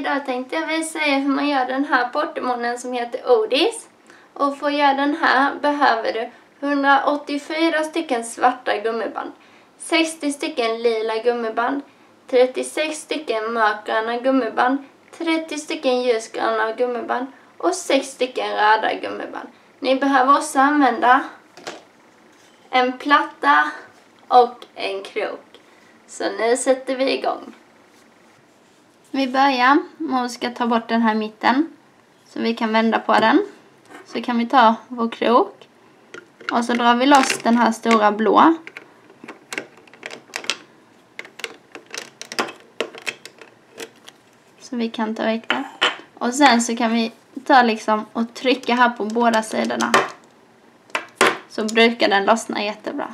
Idag tänkte jag visa er hur man gör den här portemonen som heter Odis. Och för att göra den här behöver du 184 stycken svarta gummiband, 60 stycken lila gummiband, 36 stycken mörkgröna gummiband, 30 stycken ljusgröna gummiband och 6 stycken röda gummiband. Ni behöver också använda en platta och en krok. Så nu sätter vi igång. Vi börjar med att ska ta bort den här mitten. Så vi kan vända på den. Så kan vi ta vår krok. Och så drar vi loss den här stora blå. Så vi kan ta väck den. Och sen så kan vi ta liksom och trycka här på båda sidorna. Så brukar den lossna jättebra.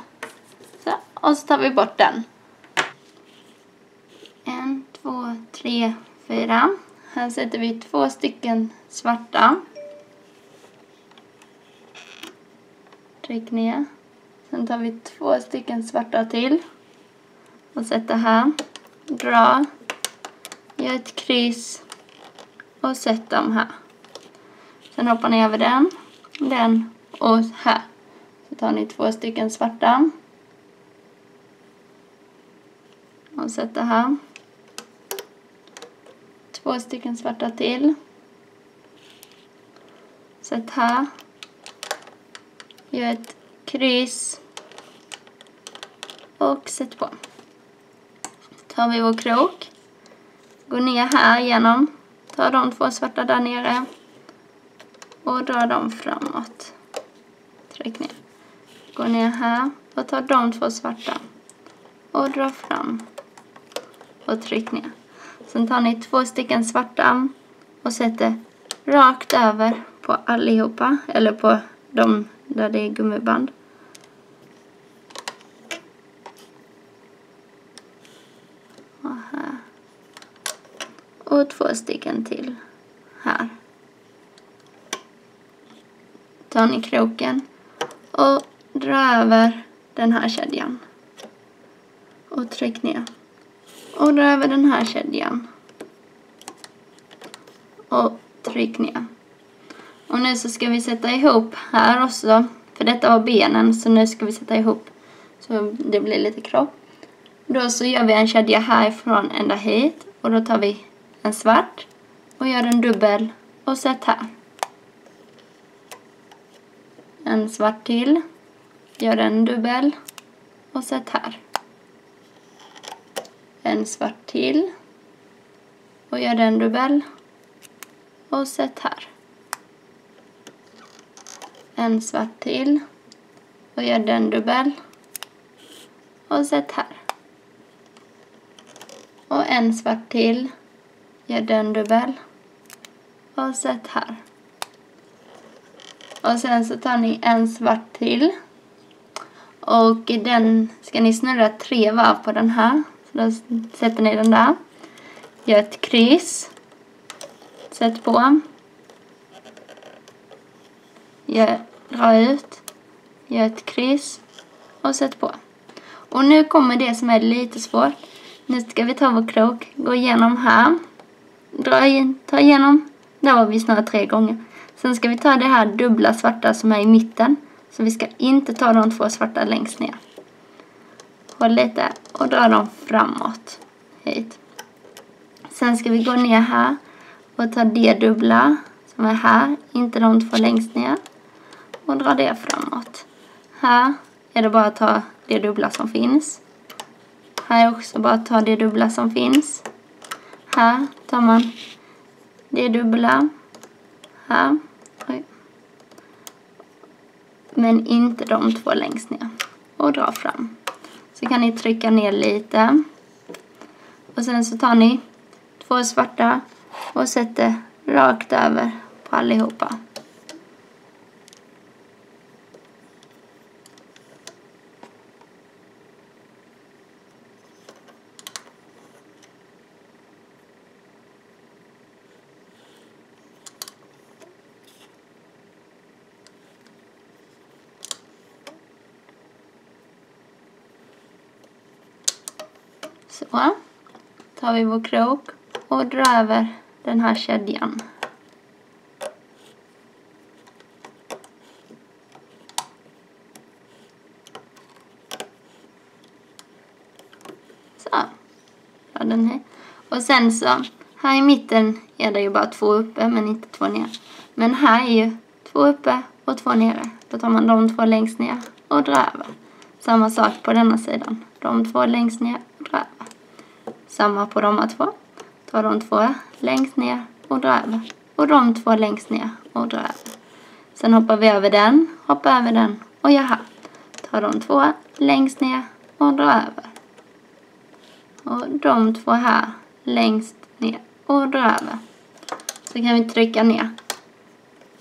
Så, och så tar vi bort den. En, två, tre, fyra. Här sätter vi två stycken svarta. Tryck ner. Sen tar vi två stycken svarta till. Och sätter här. Dra. Gör ett kryss. Och sätt dem här. Sen hoppar ni över den. Den och här. Så tar ni två stycken svarta. Och sätter här två stycken svarta till. Sätt här. Gör ett kryss. Och sätt på. Tar vi vår krok. Går ner här igenom. Tar de två svarta där nere. Och drar dem framåt. Tryck ner. Går ner här och tar de två svarta. Och drar fram. Och tryck ner. Sen tar ni två stycken svarta och sätter rakt över på allihopa, eller på de där det är gummiband. Och här. Och två stycken till här. Tar ni kroken och drar över den här kedjan. Och tryck ner och dra över den här kedjan. Och tryck ner. Och nu så ska vi sätta ihop här också. För detta var benen så nu ska vi sätta ihop så det blir lite kropp. Då så gör vi en kedja härifrån ända hit och då tar vi en svart och gör en dubbel och sätt här. En svart till, gör en dubbel och sätt här en svart till. Och gör den dubbel. Och sätt här. En svart till. Och gör den dubbel. Och sätt här. Och en svart till, gör den dubbel. Och sätt här. Och sen så tar ni en svart till. Och den ska ni snurra tre varv på den här då sätter ni den där. Gör ett kryss. Sätt på. Gör, dra ut. Gör ett kryss. Och sätt på. Och nu kommer det som är lite svårt. Nu ska vi ta vår krok. Gå igenom här. Dra in, ta igenom. Där var vi snarare tre gånger. Sen ska vi ta det här dubbla svarta som är i mitten. Så vi ska inte ta de två svarta längst ner. Håll lite och dra dem framåt. Hit. Sen ska vi gå ner här och ta det dubbla som är här, inte de två längst ner. Och dra det framåt. Här är det bara att ta det dubbla som finns. Här är också bara att ta det dubbla som finns. Här tar man det dubbla. Här. Oj. Men inte de två längst ner. Och dra fram. Så kan ni trycka ner lite. Och sen så tar ni två svarta och sätter rakt över på allihopa. Så. Tar vi vår krok och drar över den här kedjan. Så. Ja, den här. Och sen så, här i mitten är det ju bara två uppe men inte två ner. Men här är ju två uppe och två nere. Då tar man de två längst ner och drar över. Samma sak på denna sidan. De två längst ner. Samma på de här två. Ta de två längst ner och dra över. Och de två längst ner och dra över. Sen hoppar vi över den, hoppar över den och gör här. Ta de två längst ner och dra över. Och de två här längst ner och dra över. Så kan vi trycka ner.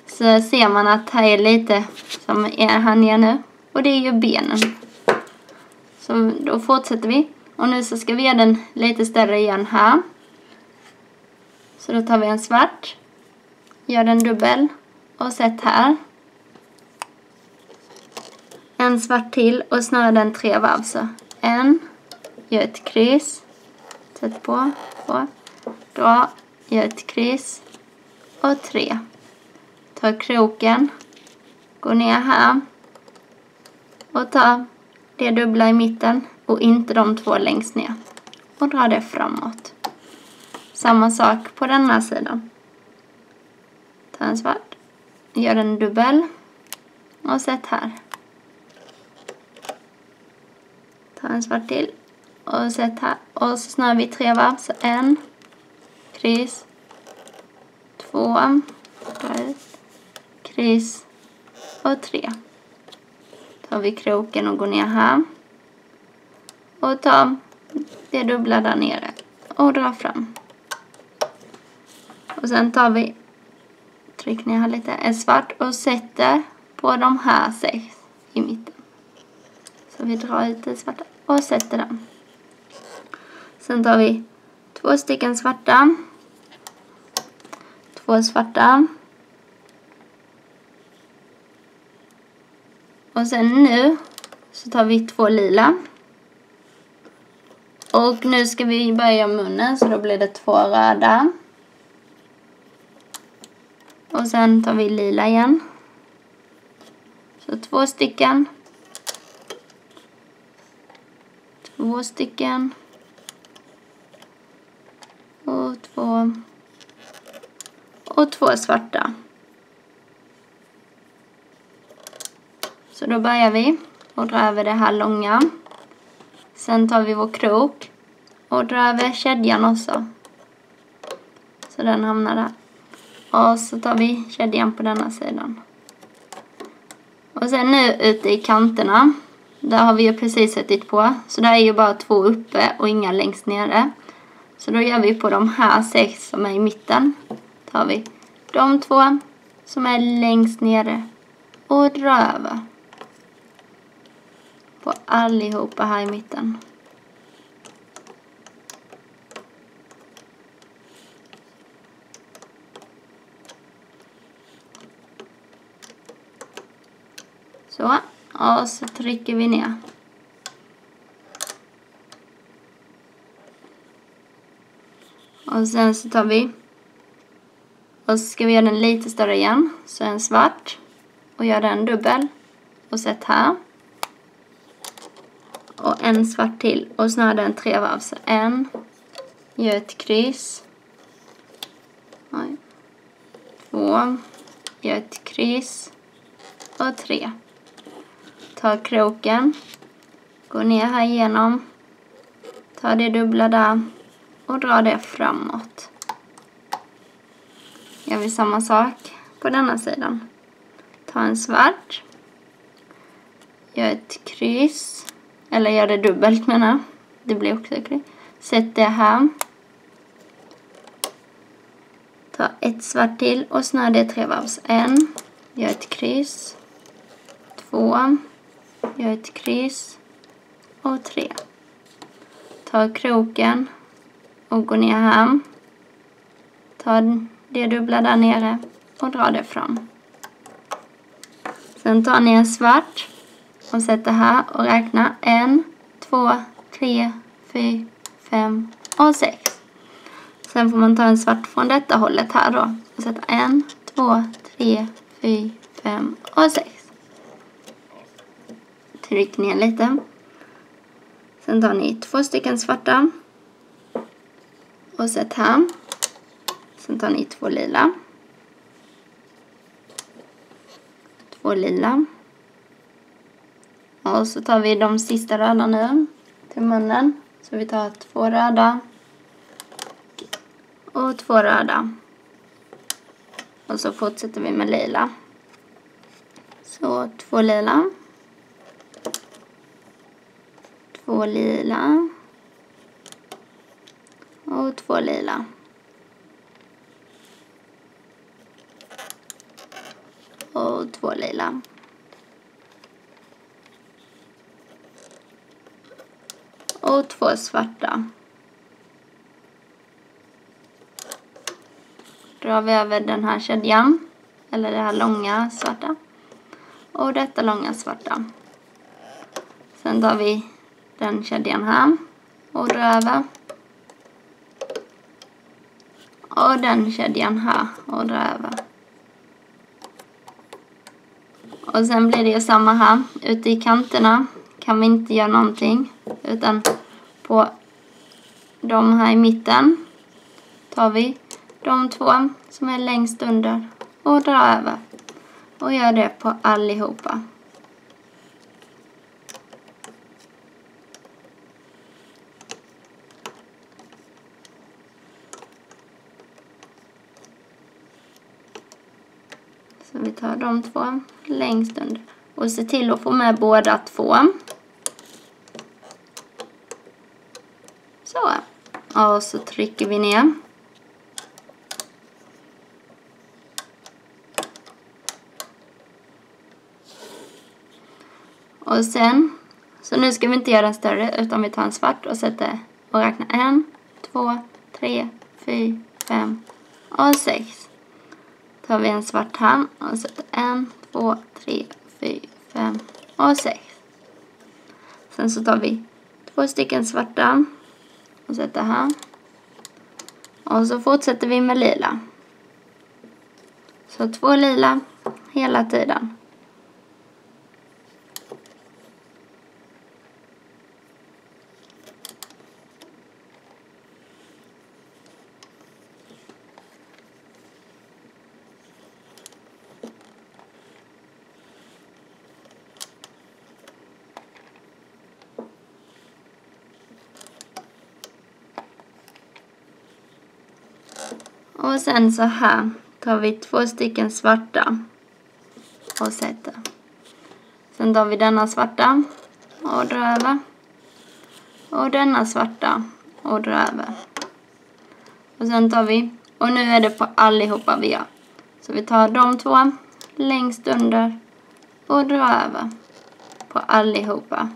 Så ser man att här är lite som är här nere nu. Och det är ju benen. Så då fortsätter vi. Och nu så ska vi göra den lite större igen här. Så då tar vi en svart. Gör den dubbel. Och sätt här. En svart till och snurrar den tre varv så. En. Gör ett kryss. Sätt på. Två. Dra. Gör ett kryss. Och tre. Ta kroken. Gå ner här. Och ta det dubbla i mitten och inte de två längst ner. Och dra det framåt. Samma sak på den här sidan. Ta en svart. Gör en dubbel. Och sätt här. Ta en svart till. Och sätt här. Och så snör vi tre varv. Så en. Kryss. Två. Kryss. Och tre. Tar vi kroken och går ner här. Och tar det dubbla där nere. Och drar fram. Och sen tar vi, tryck ner här lite, en svart och sätter på de här sex i mitten. Så vi drar ut det svarta och sätter den. Sen tar vi två stycken svarta. Två svarta. Och sen nu så tar vi två lila. Och nu ska vi börja munnen så då blir det två röda. Och sen tar vi lila igen. Så två stycken. Två stycken. Och två. Och två svarta. Så då börjar vi och drar över det här långa. Sen tar vi vår krok och drar över kedjan också. Så den hamnar där. Och så tar vi kedjan på denna sidan. Och sen nu ute i kanterna. Där har vi ju precis suttit på. Så där är ju bara två uppe och inga längst nere. Så då gör vi på de här sex som är i mitten. Tar vi de två som är längst nere och drar över. På allihopa här i mitten. Så, och så trycker vi ner. Och sen så tar vi och så ska vi göra den lite större igen. Så en svart och gör den dubbel och sätt här. Och en svart till och snöra den tre varv. Så en, gör ett kryss. Oj. Två, gör ett kryss. Och tre ta kroken, gå ner här igenom, ta det dubbla där och dra det framåt. Gör vi samma sak på denna sidan. Ta en svart, gör ett kryss, eller gör det dubbelt menar jag, Det blir också ett. Sätt det här. Ta ett svart till och snör det tre varv. En, gör ett kryss, två, gör ett kryss och tre. Ta kroken och gå ner här. Ta det dubbla där nere och dra det fram. Sen tar ni en svart och sätter här och räknar en, två, tre, fyra, fem och sex. Sen får man ta en svart från detta hållet här då. Och sätta en, två, tre, fyra, fem och sex. Tryck ner lite. Sen tar ni två stycken svarta. Och sätt här. Sen tar ni två lila. Två lila. Och så tar vi de sista röda nu till munnen. Så vi tar två röda. Och två röda. Och så fortsätter vi med lila. Så två lila. Två lila. Och två lila. Och två lila. Och två svarta. Drar vi över den här kedjan. Eller det här långa svarta. Och detta långa svarta. Sen tar vi den kedjan här. Och drar över. Och den kedjan här och drar över. Och sen blir det ju samma här. Ute i kanterna kan vi inte göra någonting. Utan på de här i mitten tar vi de två som är längst under och drar över. Och gör det på allihopa. Så vi tar de två längst under. Och se till att få med båda två. Så. Och så trycker vi ner. Och sen, så nu ska vi inte göra den större utan vi tar en svart och sätter och räknar en, två, tre, fyra, fem och sex. Tar vi en svart hand och sätter en, två, tre, fyra, fem och sex. Sen så tar vi två stycken svarta och sätter här. Och så fortsätter vi med lila. Så två lila hela tiden. Och sen så här tar vi två stycken svarta och sätter. Sen tar vi denna svarta och drar över. Och denna svarta och drar över. Och sen tar vi, och nu är det på allihopa vi gör. Så vi tar de två längst under och drar över på allihopa.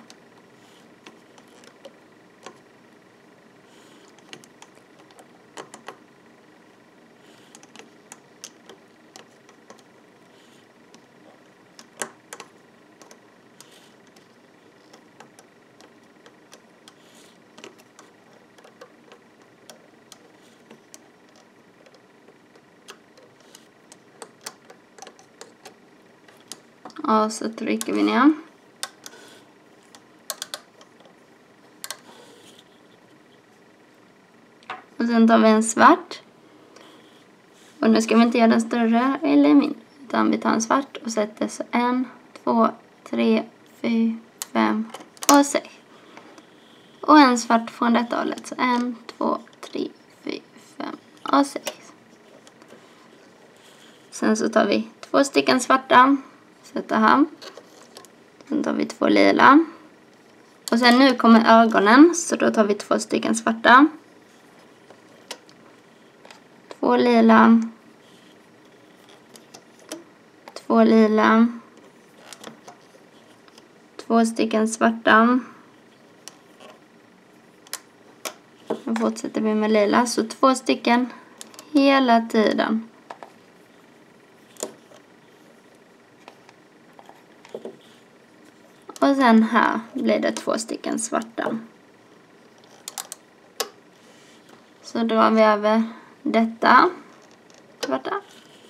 Och så trycker vi ner. Och sen tar vi en svart. Och nu ska vi inte göra den större eller mindre. Utan vi tar en svart och sätter så en, två, tre, fyra, fem och sex. Och en svart från detta hållet. Så en, två, tre, fyra, fem och sex. Sen så tar vi två stycken svarta Sätta här. Sen tar vi två lila. Och sen nu kommer ögonen, så då tar vi två stycken svarta. Två lila. Två lila. Två stycken svarta. Nu fortsätter vi med lila, så två stycken hela tiden. Sen här blir det två stycken svarta. Så drar vi över detta svarta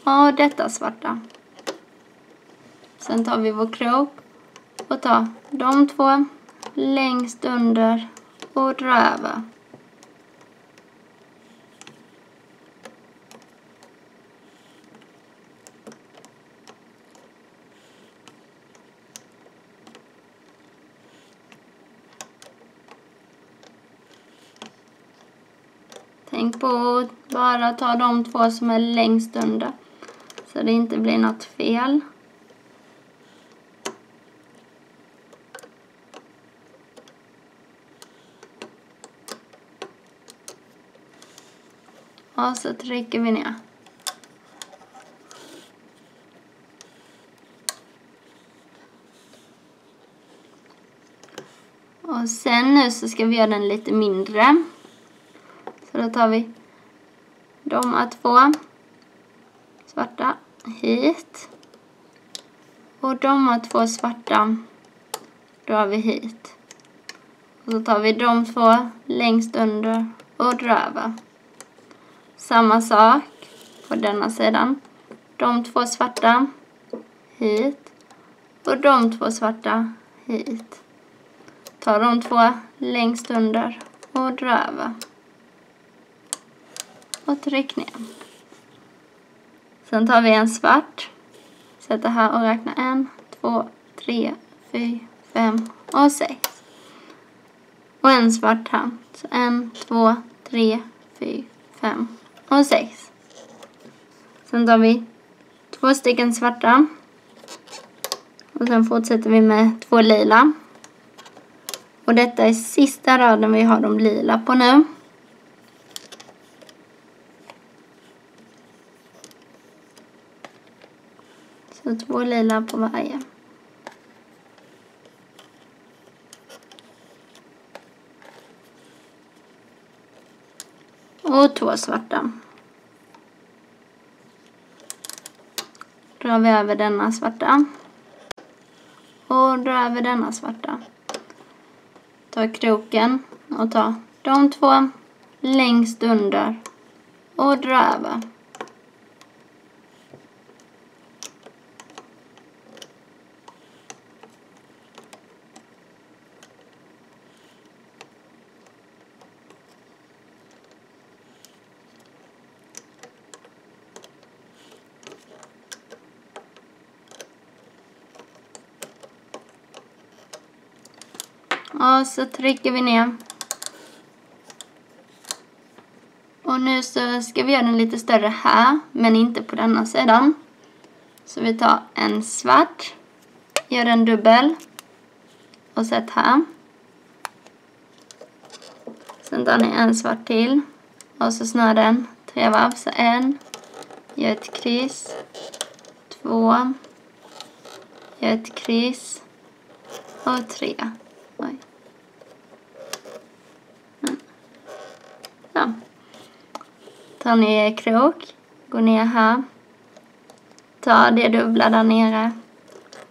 och detta svarta. Sen tar vi vår krok och tar de två längst under och drar över. På att bara ta de två som är längst under så det inte blir något fel. Och så trycker vi ner. Och sen nu så ska vi göra den lite mindre. Då tar vi de här två svarta hit. Och de här två svarta drar vi hit. Och så tar vi de två längst under och drar över. Samma sak på denna sidan. De två svarta hit och de två svarta hit. Ta de två längst under och dra över. Och tryck ner. Sen tar vi en svart. Sätter här och räknar en, två, tre, fyra, fem och sex. Och en svart här. Så en, två, tre, fyra, fem och sex. Sen tar vi två stycken svarta. Och sen fortsätter vi med två lila. Och detta är sista raden vi har de lila på nu. Så två lila på varje. Och två svarta. Drar vi över denna svarta. Och drar över denna svarta. Tar kroken och tar de två längst under och drar över. Och så trycker vi ner. Och nu så ska vi göra den lite större här, men inte på denna sidan. Så vi tar en svart, gör en dubbel och sätt här. Sen tar ni en svart till och så snör den tre varv. Så en, gör ett kryss, två, gör ett kryss och tre. Oj. Ja. Tar ni krok, går ner här, tar det dubbla där nere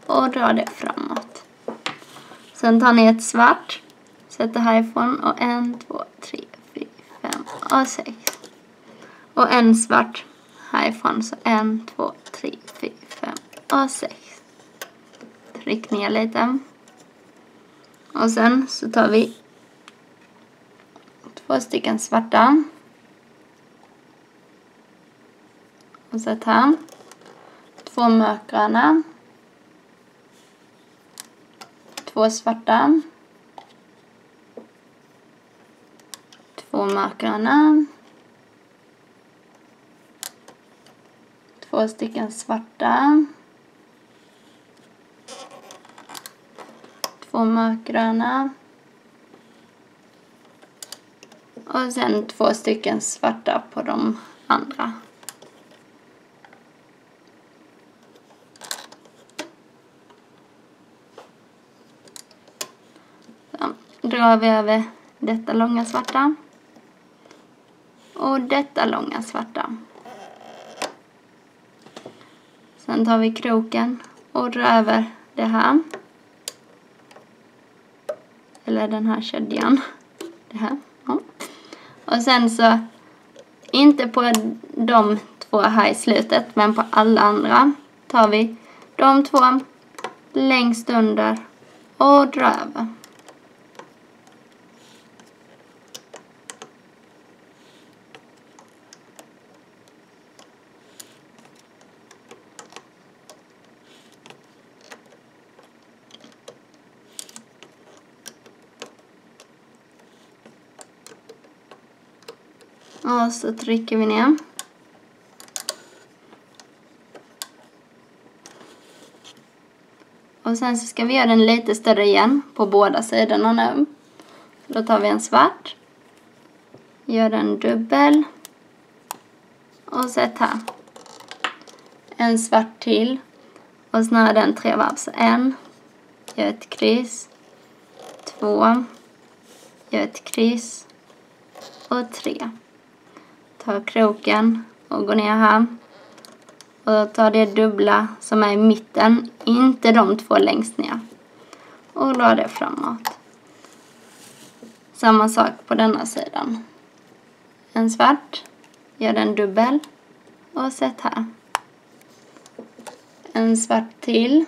och drar det framåt. Sen tar ni ett svart, sätter härifrån och en, två, tre, fyra, fem och sex. Och en svart härifrån, så en, två, tre, fyra, fem och sex. Tryck ner lite. Och sen så tar vi två stycken svarta. Och sätt här. Två mörkgröna. Två svarta. Två mörkgröna. Två stycken svarta. Två mörkgröna. Och sen två stycken svarta på de andra. Så drar vi över detta långa svarta. Och detta långa svarta. Sen tar vi kroken och drar över det här. Eller den här kedjan. Det här. Ja. Och sen så Inte på de två här i slutet, men på alla andra tar vi de två längst under och drar över. Och så trycker vi ner. Och sen så ska vi göra den lite större igen på båda sidorna nu. Då tar vi en svart. Gör en dubbel. Och sätt här. En svart till. Och snöra den tre varv. Så en. Gör ett kryss. Två. Gör ett kryss. Och tre tar kroken och går ner här. Och tar det dubbla som är i mitten, inte de två längst ner. Och drar det framåt. Samma sak på denna sidan. En svart, gör den dubbel och sätt här. En svart till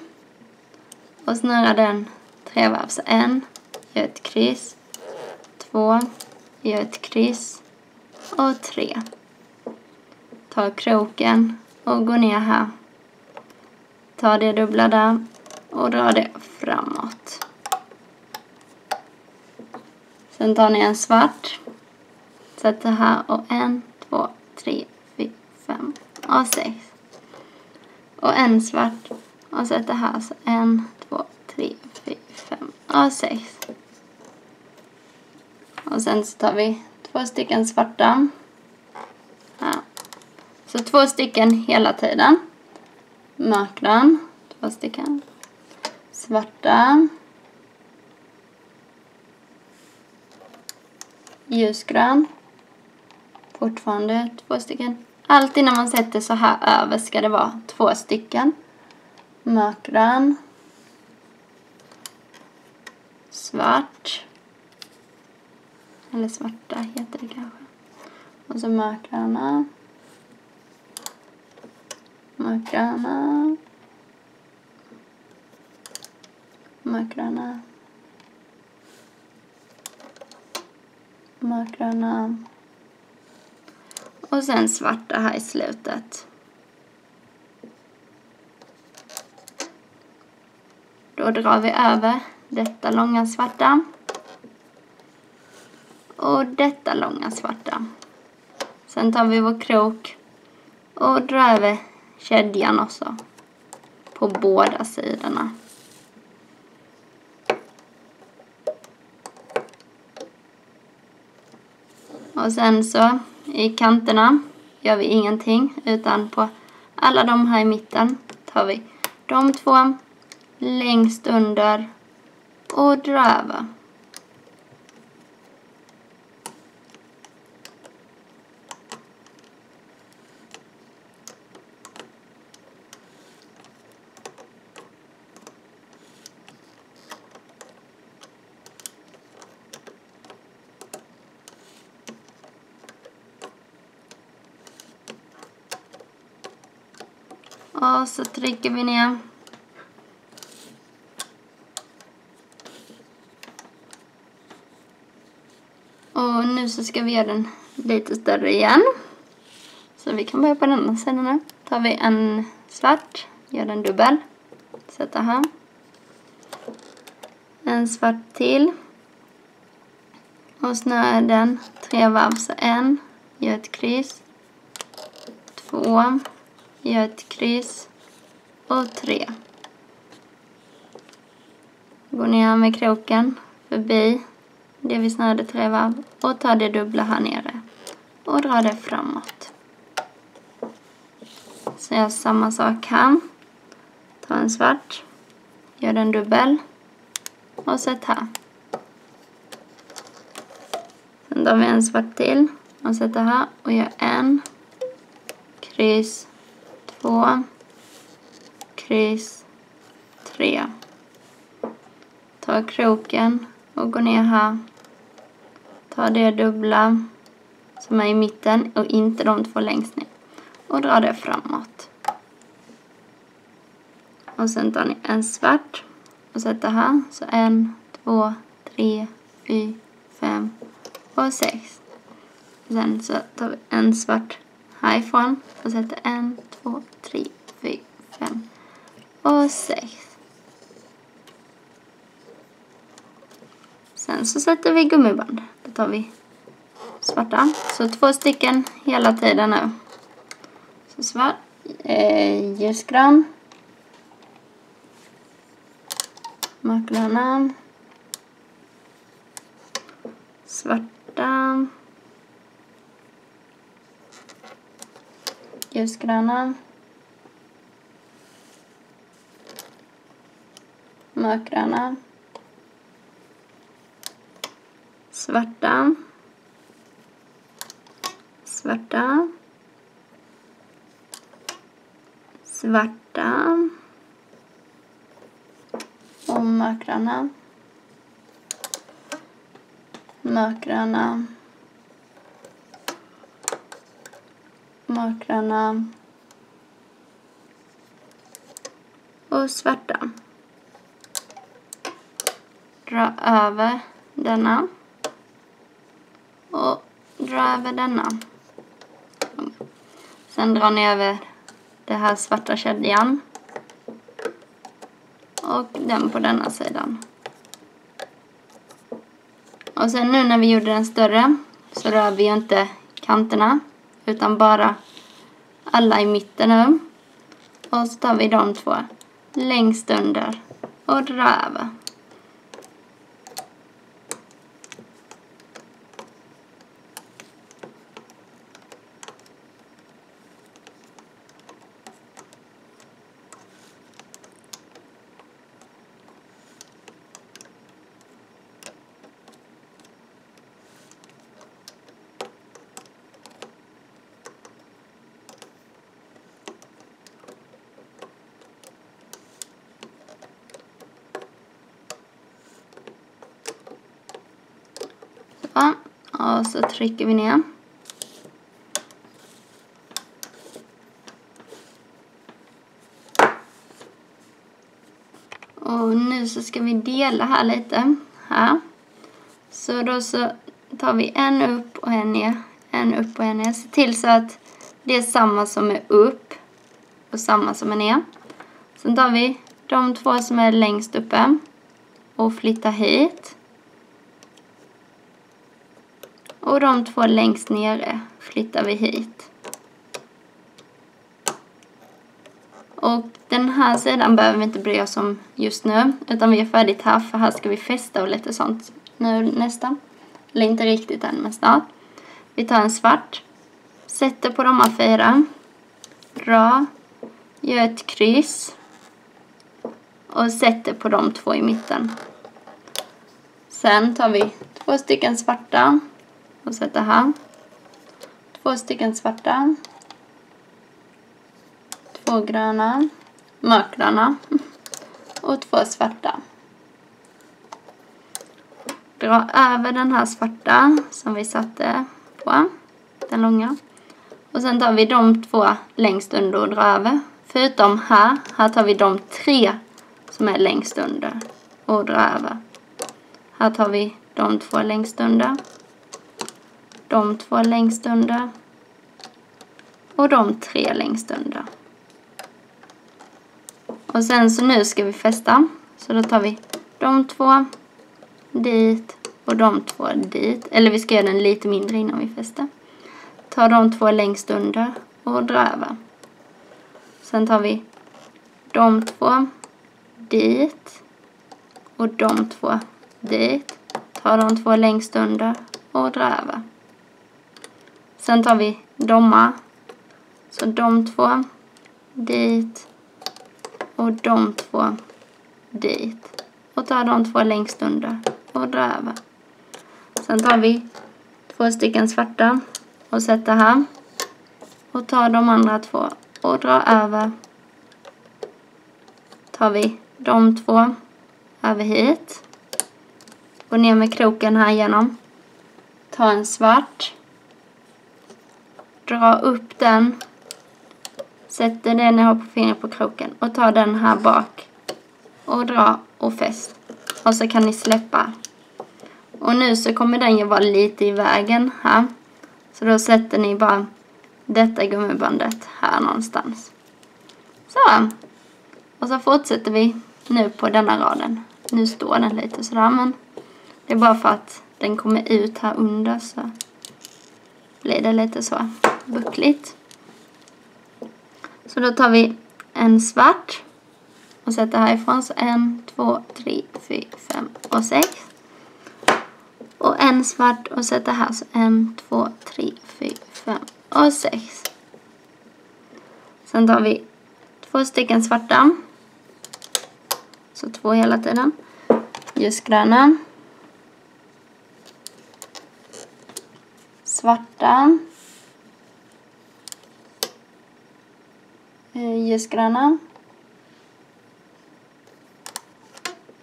och snurra den tre varv. Så en, gör ett kryss, två, gör ett kryss och tre. Ta kroken och gå ner här. Ta det dubbla där och dra det framåt. Sen tar ni en svart. Sätter här och en, två, tre, fyra, fem och sex. Och en svart och sätter här så en, två, tre, fyra, fem och sex. Och sen så tar vi två stycken svarta. Ja. Så två stycken hela tiden. Mörkgrön, två stycken. Svarta. Ljusgrön. Fortfarande två stycken. Alltid när man sätter så här över ska det vara två stycken. Mörkgrön. Svart. Eller svarta heter det kanske. Och så mörkgröna. Mörkgröna. Mörkgröna. Mörkgröna. Och sen svarta här i slutet. Då drar vi över detta långa svarta och detta långa svarta. Sen tar vi vår krok och drar över kedjan också på båda sidorna. Och sen så i kanterna gör vi ingenting utan på alla de här i mitten tar vi de två längst under och drar över. Och så trycker vi ner. Och nu så ska vi göra den lite större igen. Så vi kan börja på denna sidan nu. tar vi en svart, gör den dubbel. Sätter här. En svart till. Och snöar den tre varv. Så en, gör ett kryss. Två, gör ett kryss och tre. Går ner med kroken förbi det vi snörde tre varv och tar det dubbla här nere och drar det framåt. Så gör samma sak här. Ta en svart, gör den dubbel och sätt här. Sen tar vi en svart till och sätter här och gör en kryss två, kryss, tre. Ta kroken och gå ner här. Ta det dubbla, som är i mitten och inte de två längst ner. Och drar det framåt. Och sen tar ni en svart och sätter här. Så en, två, tre, fyra, fem och sex. Sen så tar vi en svart härifrån och sätter en, två, tre, fyra, fem och sex. Sen så sätter vi gummiband. Då tar vi svarta. Så två stycken hela tiden nu. Så svart, eh, ljusgrön. Mörkgröna. Svarta. Ljusgröna. Mörkgröna. Svarta. Svarta. Svarta. Och mörkgröna. Mörkgröna. Mörkgröna. Och svarta. Dra över denna. Och dra över denna. Sen drar ni över det här svarta kedjan. Och den på denna sidan. Och sen nu när vi gjorde den större så rör vi ju inte kanterna utan bara alla i mitten nu. Och så tar vi de två längst under och drar över. Knäppa och så trycker vi ner. Och nu så ska vi dela här lite. Här. Så då så tar vi en upp och en ner. En upp och en ner. Se till så att det är samma som är upp och samma som är ner. Sen tar vi de två som är längst uppe och flyttar hit. Och de två längst nere flyttar vi hit. Och den här sidan behöver vi inte bry oss om just nu. Utan vi är färdigt här för här ska vi fästa och lite sånt nu nästan. Eller inte riktigt än men snart. Vi tar en svart. Sätter på de här fyra. Bra. Gör ett kryss. Och sätter på de två i mitten. Sen tar vi två stycken svarta och sätter här. Två stycken svarta. Två gröna. Mörkgröna. Och två svarta. Dra över den här svarta som vi satte på. Den långa. Och sen tar vi de två längst under och drar över. Förutom här. Här tar vi de tre som är längst under och drar över. Här tar vi de två längst under de två längst under och de tre längst under. Och sen så nu ska vi fästa. Så då tar vi de två dit och de två dit. Eller vi ska göra den lite mindre innan vi fäster. Ta de två längst under och dra över. Sen tar vi de två dit och de två dit. Ta de två längst under och dra över. Sen tar vi domma. Så de två dit och de två dit. Och tar de två längst under och drar över. Sen tar vi två stycken svarta och sätter här. Och tar de andra två och drar över. Tar vi de två över hit. Går ner med kroken här igenom. Ta en svart dra upp den. Sätter det ni har på fingret på kroken och tar den här bak. Och dra och fäst. Och så kan ni släppa. Och nu så kommer den ju vara lite i vägen här. Så då sätter ni bara detta gummibandet här någonstans. Så. Och så fortsätter vi nu på denna raden. Nu står den lite sådär men det är bara för att den kommer ut här under så blir det lite så buckligt. Så då tar vi en svart och sätter härifrån. Så en, två, tre, fyra, fem och sex. Och en svart och sätter här. Så en, två, tre, fyra, fem och sex. Sen tar vi två stycken svarta. Så två hela tiden. Ljusgröna. Svarta. Eh, ljusgröna.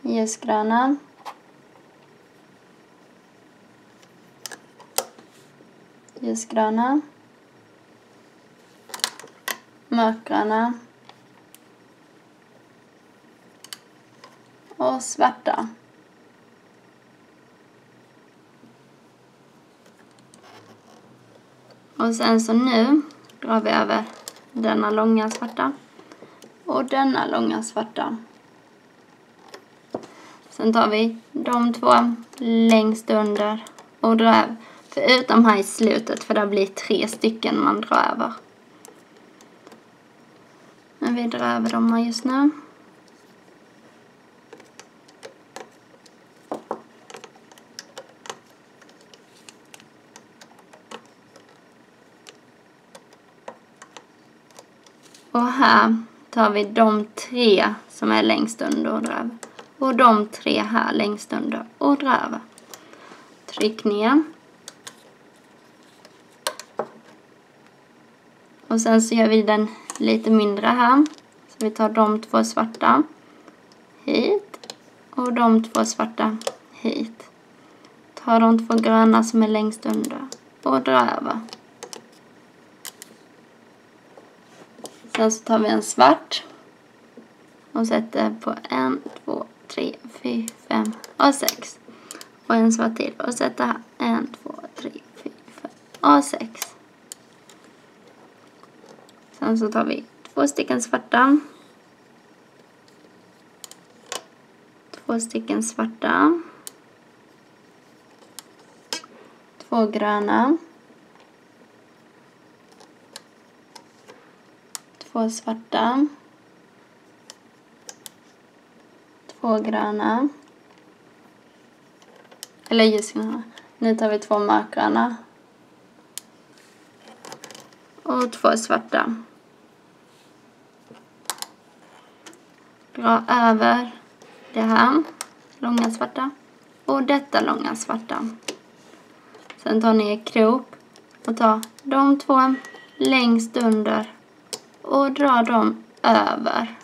Ljusgröna. Ljusgröna. Mörkgröna. Och svarta. Och sen så nu drar vi över denna långa svarta och denna långa svarta. Sen tar vi de två längst under och drar över. Förutom här i slutet för det blir tre stycken man drar över. Men vi drar över dem här just nu. Och här tar vi de tre som är längst under och drar över. Och de tre här längst under och drar över. Tryck ner. Och sen så gör vi den lite mindre här. Så vi tar de två svarta hit och de två svarta hit. Tar de två gröna som är längst under och drar över. Sen så tar vi en svart och sätter på en, två, tre, fyra, fem och sex. Och en svart till och sätter här en, två, tre, fyra, fem och sex. Sen så tar vi två stycken svarta. Två stycken svarta. Två gröna. Två svarta. Två gröna. Eller ljusgröna. Nu tar vi två mörkgröna. Och två svarta. Dra över det här långa svarta och detta långa svarta. Sen tar ni krok och tar de två längst under och drar dem över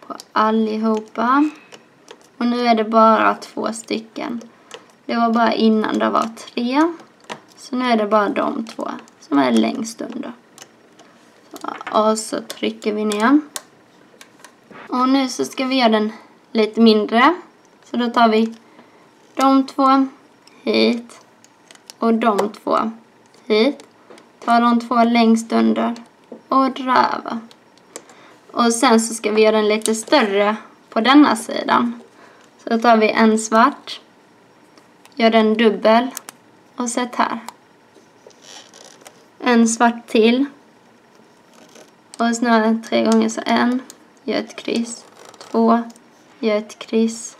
på allihopa. Och nu är det bara två stycken. Det var bara innan det var tre. Så nu är det bara de två som är längst under. Så, och så trycker vi ner. Och nu så ska vi göra den lite mindre. Så då tar vi de två hit och de två hit. Tar de två längst under och dra över. Och sen så ska vi göra den lite större på denna sidan. Så då tar vi en svart, gör den dubbel och sätt här. En svart till. Och snurra tre gånger så en, gör ett kryss. Två, gör ett kryss.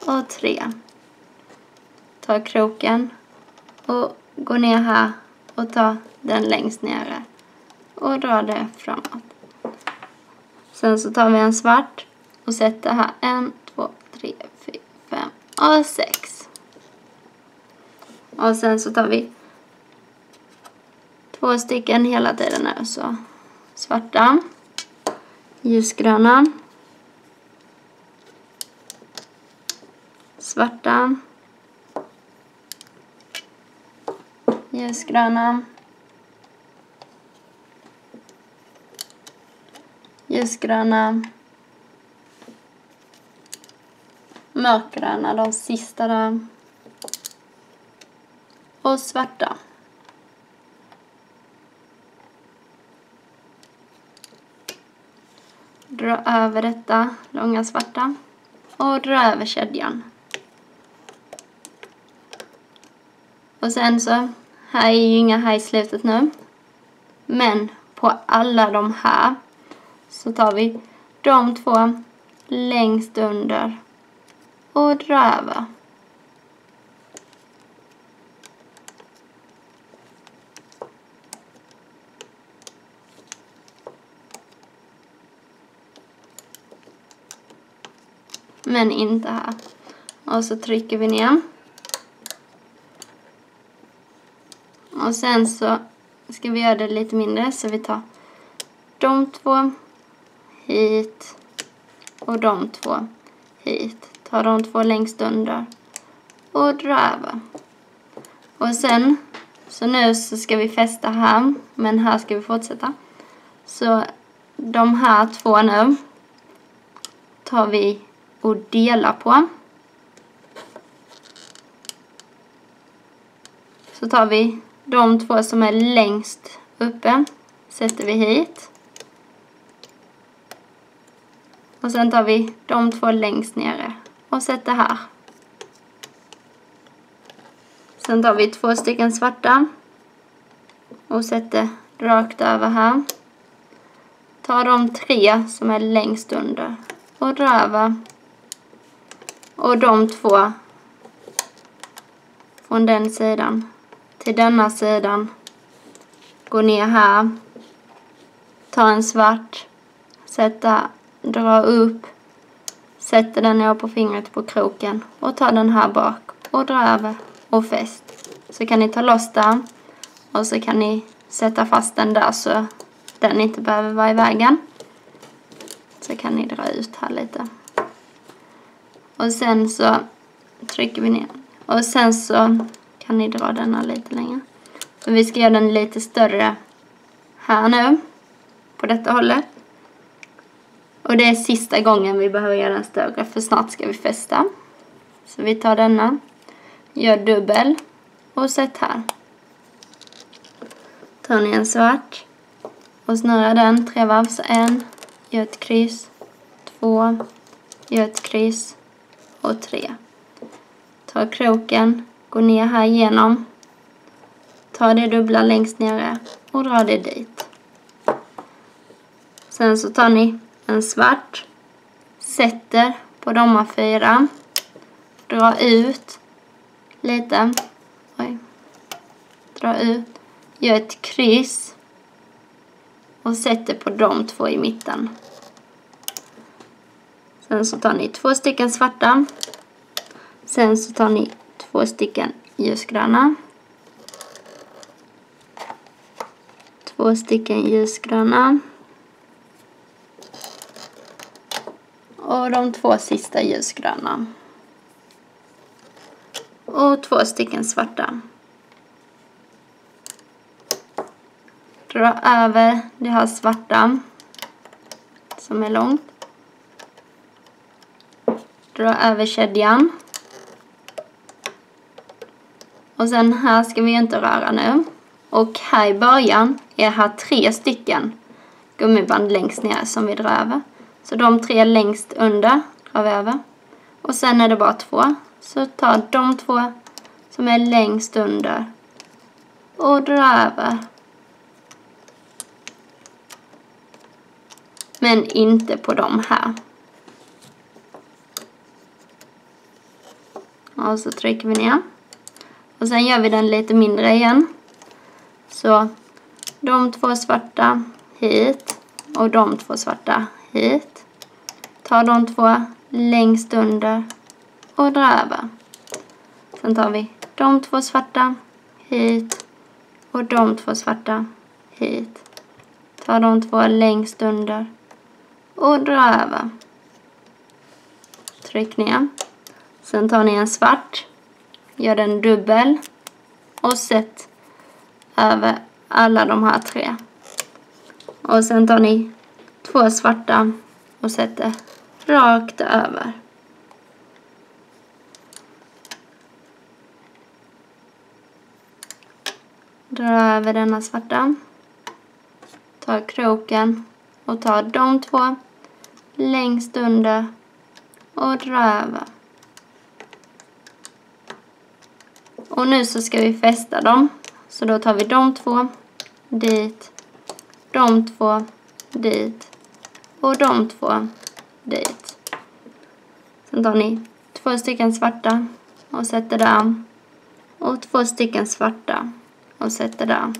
Och tre. Ta kroken och gå ner här och ta den längst nere och drar det framåt. Sen så tar vi en svart och sätter här en, två, tre, fyra, fem och sex. Och sen så tar vi två stycken hela tiden här så svarta, ljusgröna, svarta, ljusgröna, ljusgröna, mörkgröna, de sista där. Och svarta. Dra över detta långa svarta och dra över kedjan. Och sen så, här är ju inga här i slutet nu. Men på alla de här så tar vi de två längst under och drar över. Men inte här. Och så trycker vi ner. Och sen så ska vi göra det lite mindre så vi tar de två hit och de två hit. Ta de två längst under och dra över. Och sen, så nu så ska vi fästa här, men här ska vi fortsätta. Så de här två nu tar vi och delar på. Så tar vi de två som är längst uppe, sätter vi hit. Och sen tar vi de två längst nere och sätter här. Sen tar vi två stycken svarta och sätter rakt över här. Tar de tre som är längst under och drar över. Och de två från den sidan till denna sidan. Gå ner här. Ta en svart. Sätta, dra upp. Sätter den ner på fingret på kroken och tar den här bak och dra över och fäst. Så kan ni ta loss den och så kan ni sätta fast den där så den inte behöver vara i vägen. Så kan ni dra ut här lite. Och sen så trycker vi ner. Och sen så kan ni dra denna lite längre. Så vi ska göra den lite större här nu. På detta hållet. Och det är sista gången vi behöver göra den större för snart ska vi fästa. Så vi tar denna. Gör dubbel. Och sätt här. Tar ni en svart. Och snurrar den tre varv. Så en. Gör ett kryss. Två. Gör ett kryss. Och tre. Ta kroken Gå ner här igenom. Ta det dubbla längst nere och dra det dit. Sen så tar ni en svart, sätter på de här fyra, dra ut lite, oj, dra ut, gör ett kryss och sätter på de två i mitten. Sen så tar ni två stycken svarta. Sen så tar ni två stycken ljusgröna. Två stycken ljusgröna. Och de två sista ljusgröna. Och två stycken svarta. Dra över det här svarta som är långt. Dra över kedjan. Och sen här ska vi inte röra nu. Och här i början är här tre stycken gummiband längst ner som vi drar över. Så de tre längst under drar vi över. Och sen är det bara två. Så ta de två som är längst under och dra över. Men inte på de här. Och så trycker vi ner. Och sen gör vi den lite mindre igen. Så de två svarta hit och de två svarta hit. Ta de två längst under och dra över. Sen tar vi de två svarta hit och de två svarta hit. Ta de två längst under och dra över. Tryck ner. Sen tar ni en svart gör den dubbel och sätt över alla de här tre. Och sen tar ni två svarta och sätter rakt över. Dra över denna svarta. Tar kroken och tar de två längst under och dra över. Och nu så ska vi fästa dem. Så då tar vi de två dit, de två dit och de två dit. Sen tar ni två stycken svarta och sätter där. Och två stycken svarta och sätter där.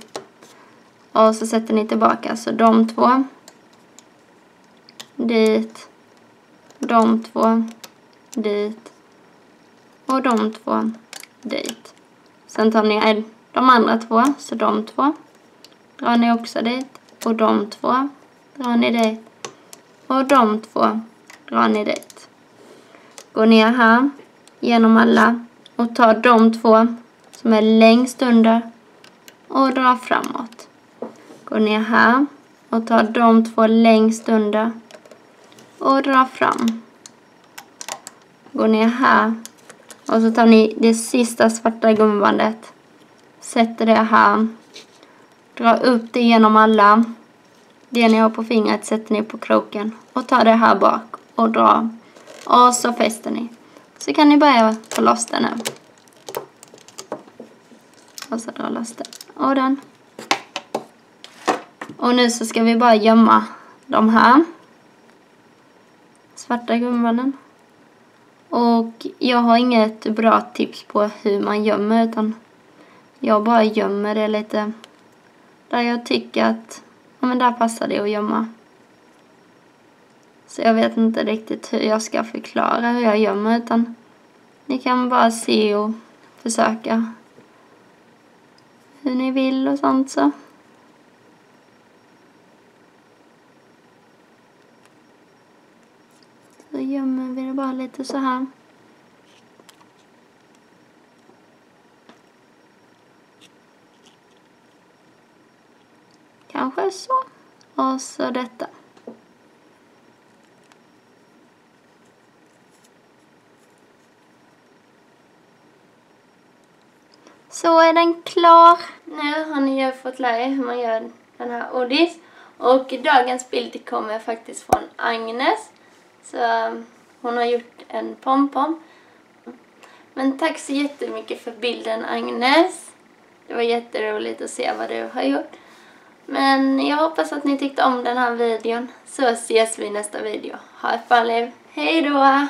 Och så sätter ni tillbaka. Så de två dit, de två dit och de två dit. Sen tar ni de andra två, så de två drar ni också dit och de två drar ni dit och de två drar ni rätt. Gå ner här genom alla och tar de två som är längst under och dra framåt. Gå ner här och tar de två längst under och dra fram. Gå ner här och så tar ni det sista svarta gummibandet. Sätter det här. Dra upp det genom alla. Det ni har på fingret sätter ni på kroken. Och tar det här bak och dra Och så fäster ni. Så kan ni börja få loss den nu. Och så dra loss den. Och den. Och nu så ska vi bara gömma de här svarta gummibanden. Och jag har inget bra tips på hur man gömmer utan jag bara gömmer det lite där jag tycker att ja, men där passar det att gömma. Så jag vet inte riktigt hur jag ska förklara hur jag gömmer utan ni kan bara se och försöka hur ni vill och sånt så. Så gömmer vi det bara lite så här. Kanske så. Och så detta. Så är den klar. Nu har ni ju fått lära er hur man gör den här Odis. Och dagens bild kommer faktiskt från Agnes. Så um, hon har gjort en pompom. Men tack så jättemycket för bilden Agnes. Det var jätteroligt att se vad du har gjort. Men jag hoppas att ni tyckte om den här videon. Så ses vi i nästa video. Ha ett bra liv. Hej då!